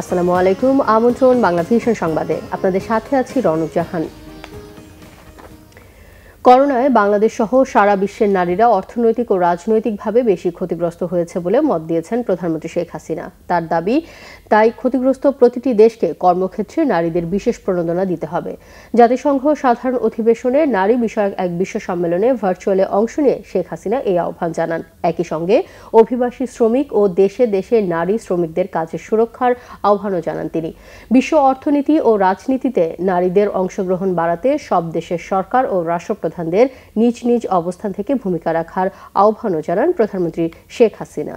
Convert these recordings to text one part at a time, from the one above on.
আসসালামু আলাইকুম। আমন্ত্রণ বাংলা ভিশন সংবাদে। আপনাদের সাথে আছি রনক জাহান। করোনায় বাংলাদেশ সহ সারা বিশ্বের নারীরা অর্থনৈতিক ও রাজনৈতিকভাবে বেশি ক্ষতিগ্রস্ত হয়েছে বলে মত দিয়েছেন প্রধানমন্ত্রী শেখ হাসিনা। তার দাবি, তাই ক্ষতিগ্রস্ত প্রতিটি দেশকে কর্মক্ষেত্রে নারীদের বিশেষ প্রণোদনা দিতে হবে। জাতিসংঘ সাধারণ অধিবেশনে নারী বিষয়ক এক বিশ্ব সম্মেলনে ভার্চুয়ালে অংশ নিয়ে শেখ হাসিনা এই আহ্বান জানান। একই সঙ্গে অভিবাসী শ্রমিক ও দেশে দেশে নারী শ্রমিকদের কাজের সুরক্ষার আহ্বানও জানান তিনি। বিশ্ব অর্থনীতি ও রাজনীতিতে নারীদের অংশগ্রহণ বাড়াতে সব দেশের সরকার ও রাষ্ট্রপ্রধানদের নিজ নিজ অবস্থান থেকে ভূমিকা রাখার আহ্বানও জানান প্রধানমন্ত্রী শেখ হাসিনা।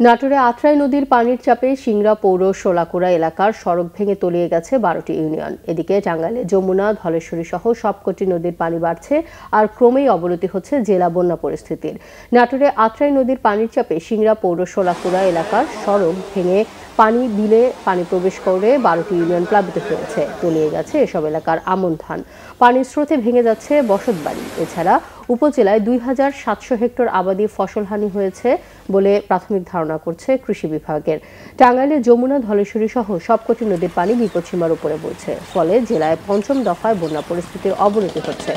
নাটোরে আত্রাই নদীর পানির চাপে সিংড়া পৌর শোলাকুড়া এলাকার সড়ক ভেঙে তলিয়ে গেছে বারোটি ইউনিয়ন। এদিকে টাঙ্গাইলে যমুনা, ধলেশ্বরী সহ সবকটি নদীর পানি বাড়ছে আর ক্রমেই অবনতি হচ্ছে জেলা বন্যা পরিস্থিতির। নাটোরে আত্রাই নদীর পানির চাপে সিংড়া পৌর শোলাকুড়া এলাকার সড়ক ভেঙে পানি বিলে পানি প্রবেশ করে বারোটি ইউনিয়ন প্লাবিত হয়েছে। তলিয়ে গেছে এসব এলাকার আমন ধান। পানির স্রোতে ভেঙে যাচ্ছে বসতবাড়ি এছাড়া উপজেলায় দুই হাজার সাতশো হেক্টর আবাদি ফসলহানি হয়েছে বলে প্রাথমিক ধারণা করছে কৃষি বিভাগের। টাঙ্গাইলে যমুনা, ধলেশ্বরী সহ সবকটি নদীর পানি বিপদসীমার উপরে বইছে। ফলে জেলায় পঞ্চম দফায় বন্যা পরিস্থিতির অবনতি হচ্ছে।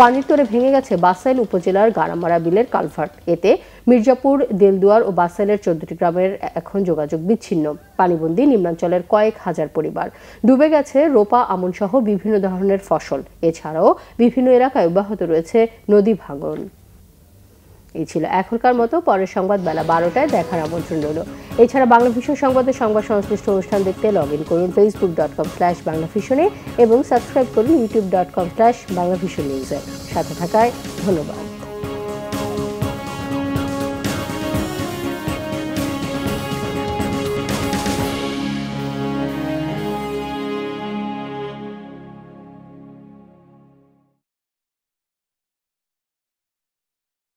পানির তোরে ভেঙে গেছে বাসাইল উপজেলার গারামারা বিলের কালভার্ট। এতে মির্জাপুর, দেলদুয়ার ও বাসাইলের চোদ্দটি গ্রামের এখন যোগাযোগ বিচ্ছিন্ন। পানিবন্দী নিম্নাঞ্চলের কয়েক হাজার পরিবার। ডুবে গেছে রোপা আমন সহ বিভিন্ন ধরনের ফসল। এছাড়াও বিভিন্ন এলাকায় অব্যাহত রয়েছে নদী ভাঙন। এই ছিল এখনকার মতো, পরের সংবাদ বেলা বারোটায় দেখার আমন্ত্রণ রইল। এছাড়া বাংলা ভীষণ সংবাদের সংবাদ সংশ্লিষ্ট অনুষ্ঠান দেখতে লগ ইন করুন Facebook dot com slash Bangla ভীষণে এবং সাবস্ক্রাইব করুন YouTube dot com slash Bangla vision নিউজে সাথে থাকায় ধন্যবাদ।